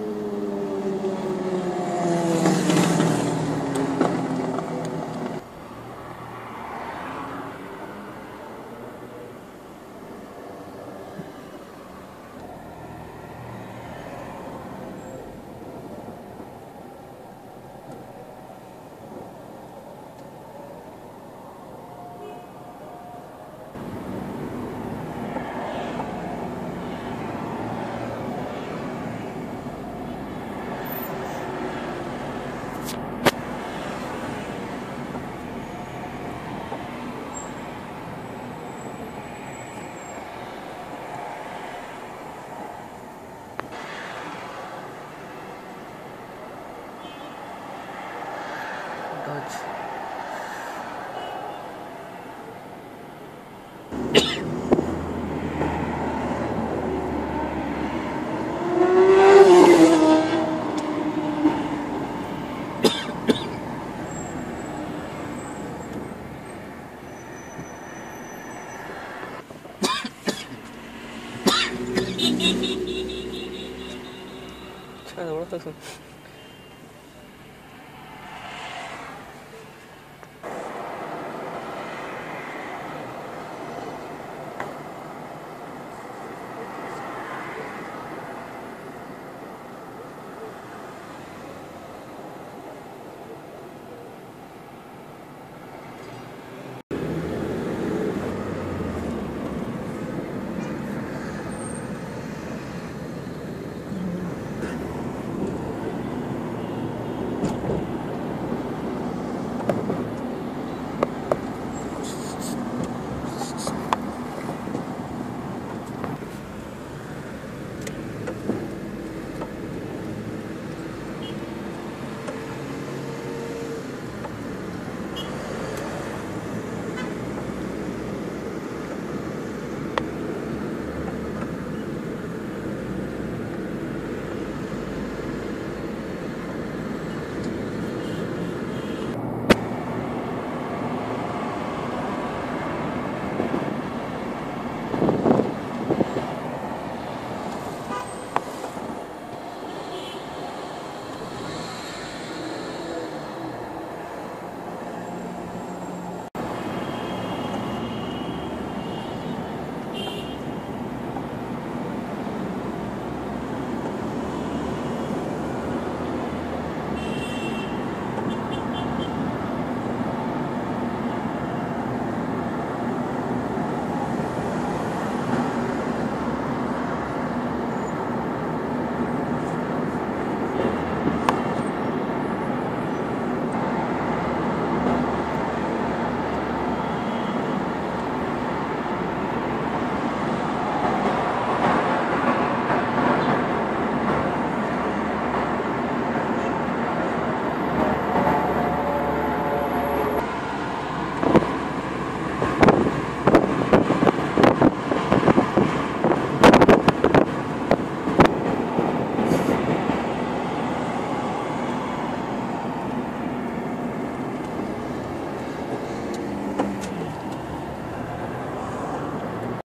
と亲爱了，我说。